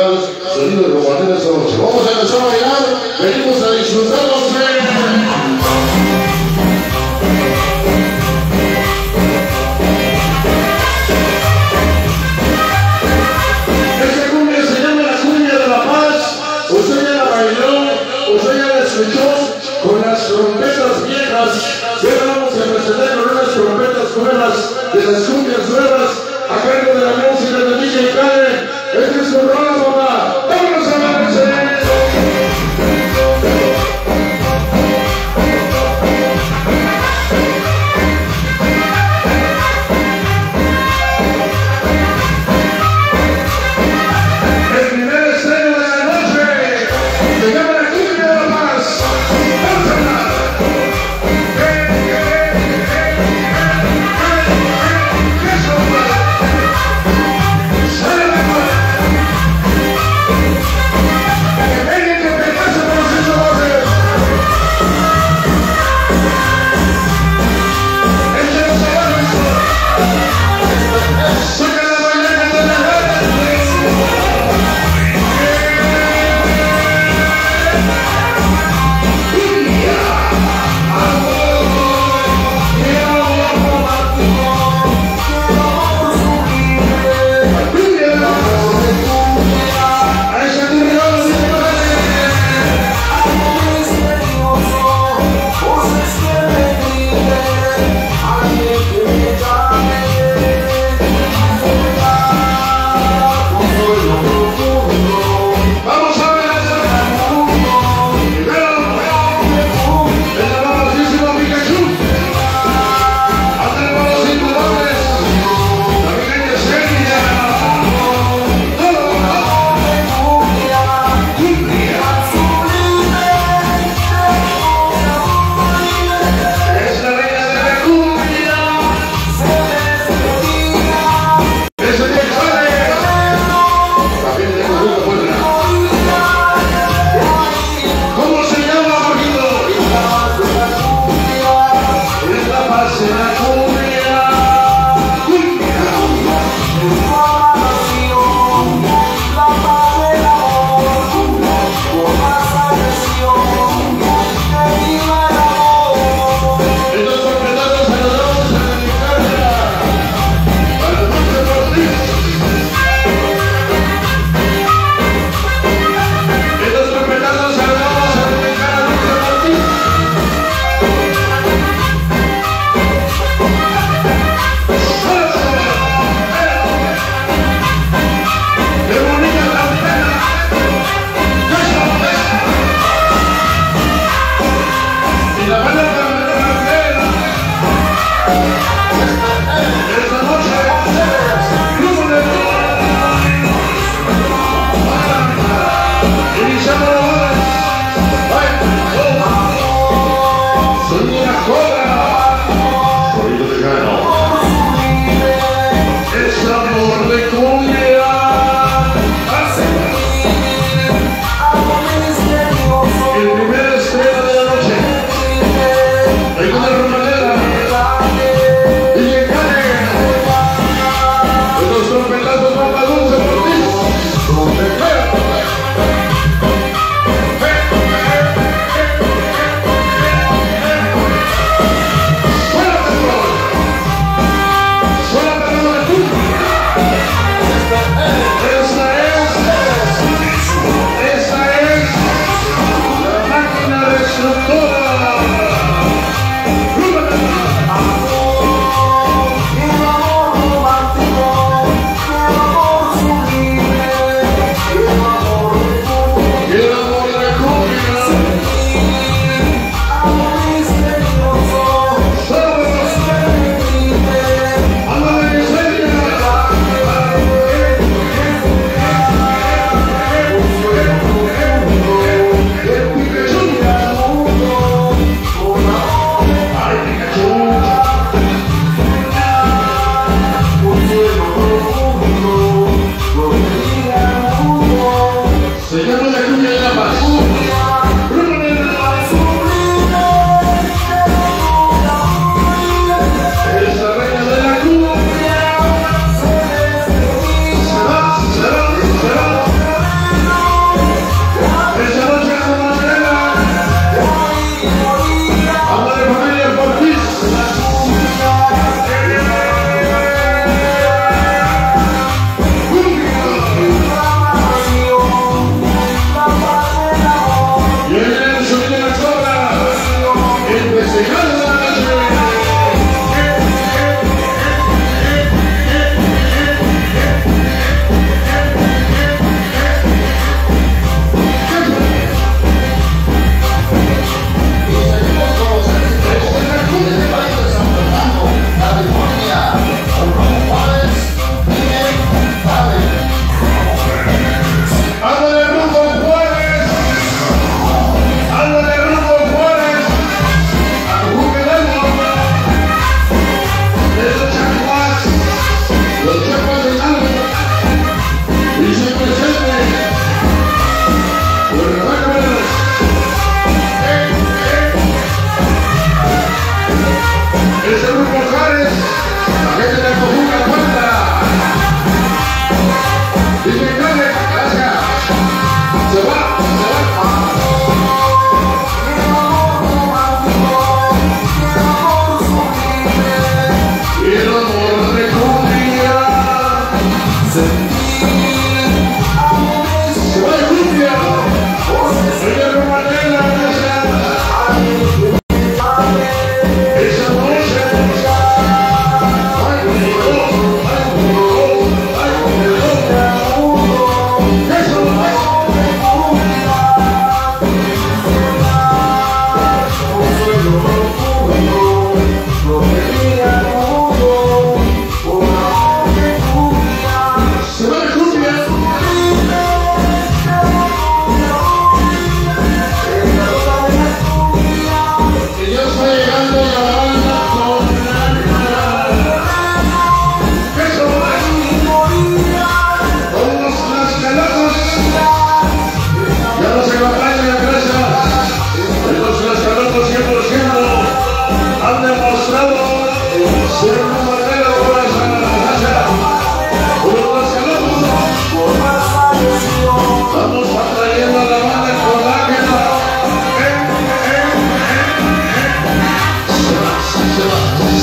Vamos a empezar a bailar. Venimos a disfrutarnos. Esta cumbia se llama la cumbia de la paz. Usted ya la bailó, usted ya la escuchó con las trompetas viejas. Y ahora vamos a presentar con unas trompetas nuevas de las cumbias nuevas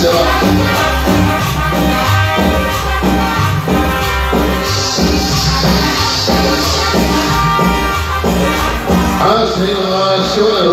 I feel like